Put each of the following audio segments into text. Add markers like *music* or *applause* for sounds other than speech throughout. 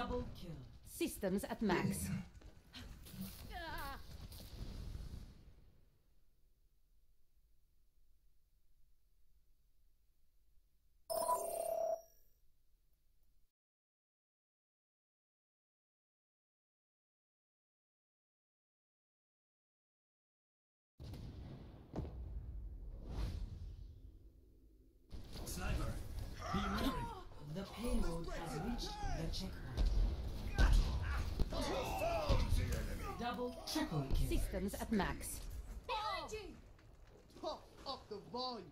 Double kill. Systems at max. *clears throat* Sniper, be ready. The payload has reached the checkpoint. Double. Systems at max. Pop up the volume.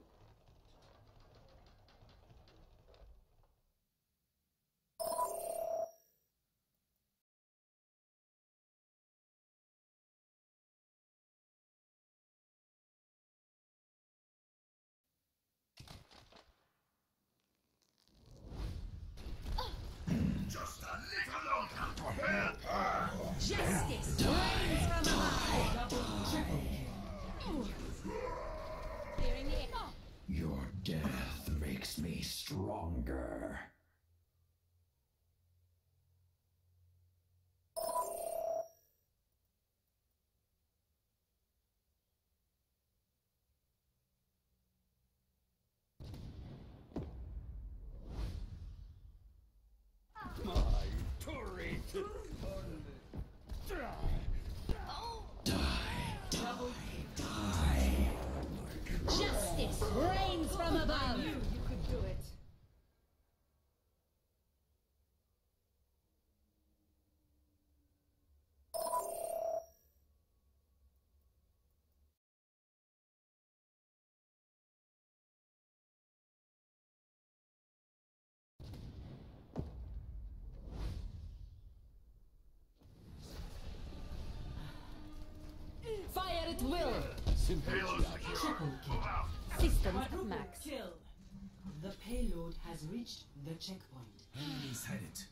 Me stronger. Justice reigns from above. You do it. Fire at will. Triple kill. Systems at max. kill. The payload has reached the checkpoint. Enemy sighted.